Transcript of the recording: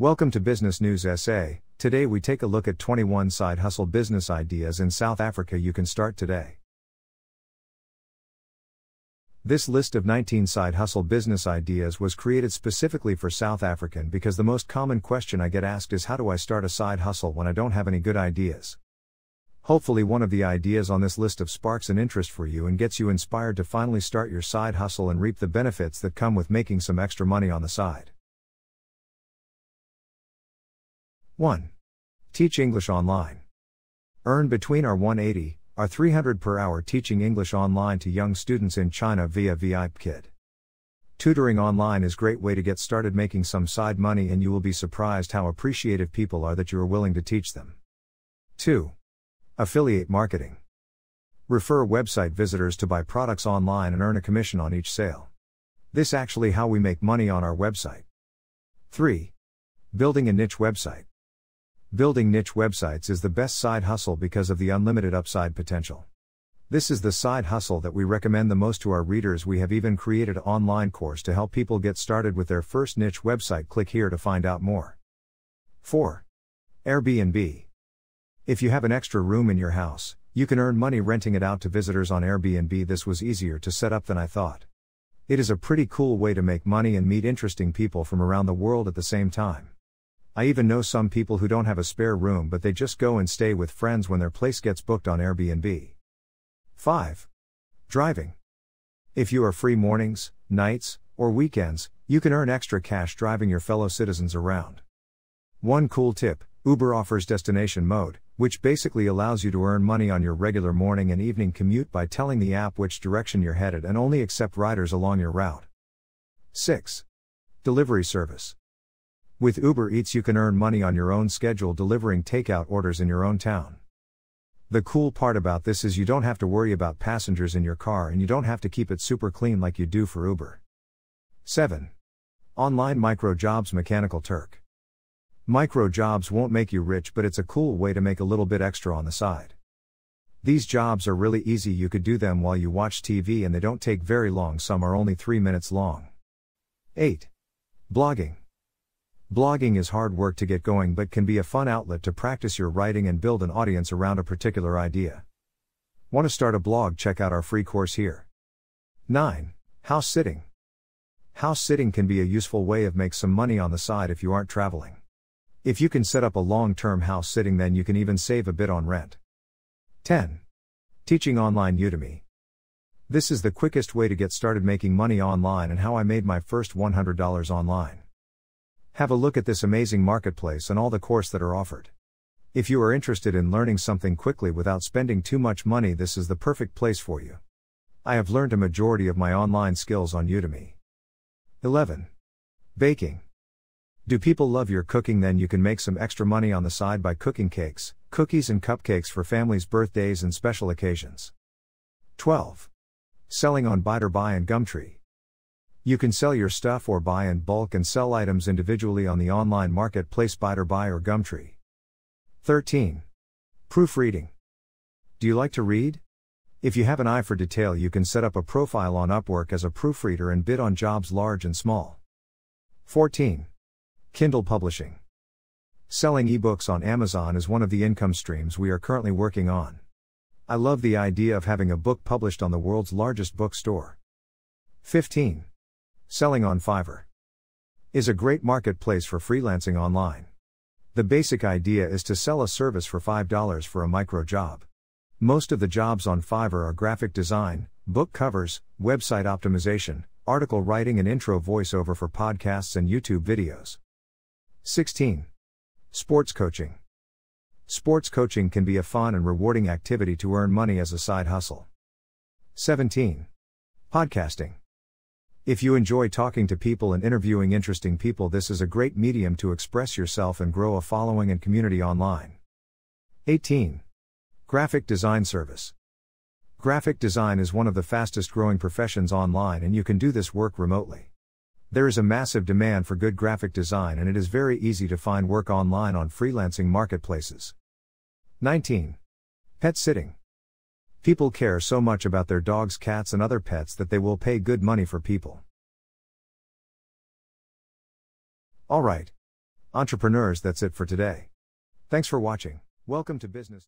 Welcome to Business News SA. Today we take a look at 21 side hustle business ideas in South Africa you can start today. This list of 19 side hustle business ideas was created specifically for South African because the most common question I get asked is how do I start a side hustle when I don't have any good ideas? Hopefully, one of the ideas on this list of sparks an interest for you and gets you inspired to finally start your side hustle and reap the benefits that come with making some extra money on the side. 1. Teach English online. Earn between our 180 our 300 per hour teaching English online to young students in China via VIPKid. Tutoring online is great way to get started making some side money and you will be surprised how appreciative people are that you are willing to teach them. 2. Affiliate marketing. Refer website visitors to buy products online and earn a commission on each sale. This actually how we make money on our website. 3. Building a niche website. Building niche websites is the best side hustle because of the unlimited upside potential. This is the side hustle that we recommend the most to our readers. We have even created an online course to help people get started with their first niche website. Click here to find out more. 4. Airbnb. If you have an extra room in your house, you can earn money renting it out to visitors on Airbnb. This was easier to set up than I thought. It is a pretty cool way to make money and meet interesting people from around the world at the same time. I even know some people who don't have a spare room but they just go and stay with friends when their place gets booked on Airbnb. 5. Driving. If you are free mornings, nights, or weekends, you can earn extra cash driving your fellow citizens around. One cool tip Uber offers destination mode, which basically allows you to earn money on your regular morning and evening commute by telling the app which direction you're headed and only accept riders along your route. 6. Delivery service. With Uber Eats, you can earn money on your own schedule delivering takeout orders in your own town. The cool part about this is you don't have to worry about passengers in your car and you don't have to keep it super clean like you do for Uber. 7. Online micro jobs Mechanical Turk. Micro jobs won't make you rich, but it's a cool way to make a little bit extra on the side. These jobs are really easy, you could do them while you watch TV and they don't take very long, some are only 3 minutes long. 8. Blogging. Blogging is hard work to get going but can be a fun outlet to practice your writing and build an audience around a particular idea. Want to start a blog? Check out our free course here. 9. House sitting. House sitting can be a useful way of make some money on the side if you aren't traveling. If you can set up a long-term house sitting then you can even save a bit on rent. 10. Teaching online Udemy. This is the quickest way to get started making money online and how I made my first $100 online. Have a look at this amazing marketplace and all the course that are offered. If you are interested in learning something quickly without spending too much money, this is the perfect place for you. I have learned a majority of my online skills on Udemy. 11. Baking. Do people love your cooking? Then you can make some extra money on the side by cooking cakes, cookies, and cupcakes for families' birthdays and special occasions. 12. Selling on Buy and Gumtree. You can sell your stuff or buy in bulk and sell items individually on the online marketplace Buy or Gumtree. 13. Proofreading. Do you like to read? If you have an eye for detail, you can set up a profile on Upwork as a proofreader and bid on jobs large and small. 14. Kindle Publishing. Selling ebooks on Amazon is one of the income streams we are currently working on. I love the idea of having a book published on the world's largest bookstore. 15. Selling on Fiverr is a great marketplace for freelancing online. The basic idea is to sell a service for $5 for a micro job. Most of the jobs on Fiverr are graphic design, book covers, website optimization, article writing, and intro voiceover for podcasts and YouTube videos. 16. Sports coaching. Sports coaching can be a fun and rewarding activity to earn money as a side hustle. 17. Podcasting. If you enjoy talking to people and interviewing interesting people, this is a great medium to express yourself and grow a following and community online. 18. Graphic Design Service. Graphic design is one of the fastest growing professions online, and you can do this work remotely. There is a massive demand for good graphic design, and it is very easy to find work online on freelancing marketplaces. 19. Pet sitting. People care so much about their dogs, cats, and other pets that they will pay good money for people. Alright. Entrepreneurs, that's it for today. Thanks for watching. Welcome to Business.